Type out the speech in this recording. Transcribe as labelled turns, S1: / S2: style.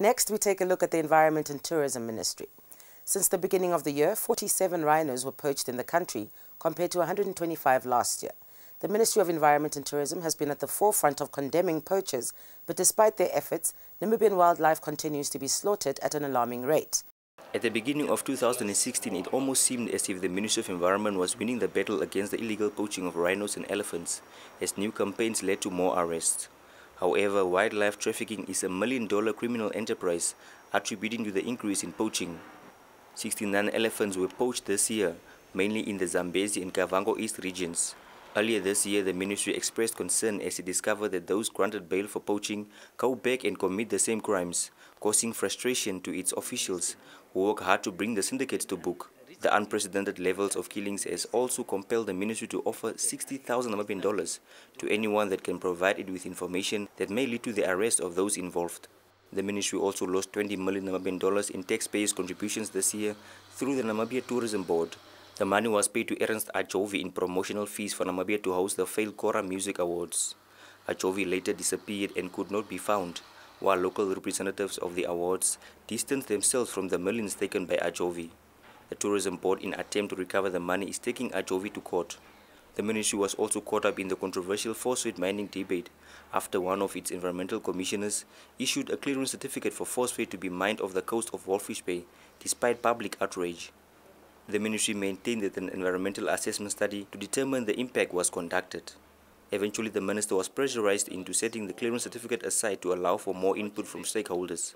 S1: Next, we take a look at the Environment and Tourism Ministry. Since the beginning of the year, 47 rhinos were poached in the country, compared to 125 last year. The Ministry of Environment and Tourism has been at the forefront of condemning poachers, but despite their efforts, Namibian wildlife continues to be slaughtered at an alarming rate.
S2: At the beginning of 2016, it almost seemed as if the Ministry of Environment was winning the battle against the illegal poaching of rhinos and elephants, as new campaigns led to more arrests. However, wildlife trafficking is a million-dollar criminal enterprise, attributing to the increase in poaching. 69 elephants were poached this year, mainly in the Zambezi and Kavango East regions. Earlier this year, the ministry expressed concern as it discovered that those granted bail for poaching go back and commit the same crimes, causing frustration to its officials who work hard to bring the syndicates to book. The unprecedented levels of killings has also compelled the ministry to offer 60,000 Namibian dollars to anyone that can provide it with information that may lead to the arrest of those involved. The ministry also lost 20 million Namibian dollars in taxpayers' contributions this year through the Namibia Tourism Board. The money was paid to Ernest Adjovi in promotional fees for Namibia to host the failed Kora Music Awards. Adjovi later disappeared and could not be found, while local representatives of the awards distanced themselves from the millions taken by Adjovi. The tourism board, in attempt to recover the money, is taking Adjovi to court. The ministry was also caught up in the controversial phosphate mining debate after one of its environmental commissioners issued a clearance certificate for phosphate to be mined off the coast of Walvis Bay, despite public outrage. The ministry maintained that an environmental assessment study to determine the impact was conducted. Eventually, the minister was pressurized into setting the clearance certificate aside to allow for more input from stakeholders.